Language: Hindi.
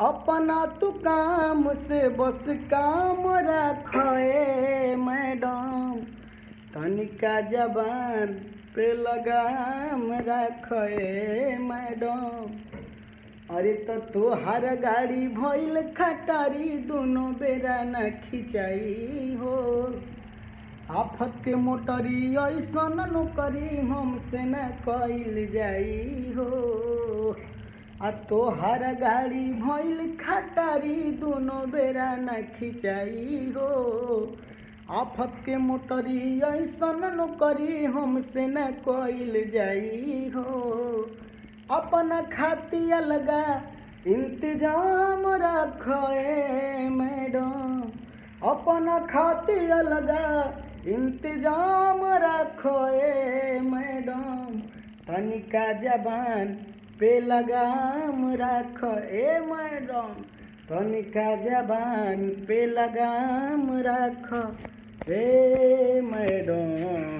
अपना तू काम से बस काम रखे मैडम। तनिका जबान पे लगाम रखे मैडम। अरे तो तोहार गाड़ी भइल खटारी दोनों बेरा न खिंचाई हो। आफत के मोटरी ऐसन नौकरी हमसे न कइल जाई हो। आ तोहार गाड़ी भइल खटारी, दोनों बेरा न खिंचाई हो। आफत के मोटरी ऐसन नौकरी हमसे न कइल जाई हो। अपन खाती अलगा इंतज़ाम रखे मैडम। अपन खाती अलगा इंतज़ाम रखो मैडम। तनिका जबान પેલા ગામ રાખ એ મેડમ તને કાજા ભાન પેલા ગામ રાખ એ મેડમ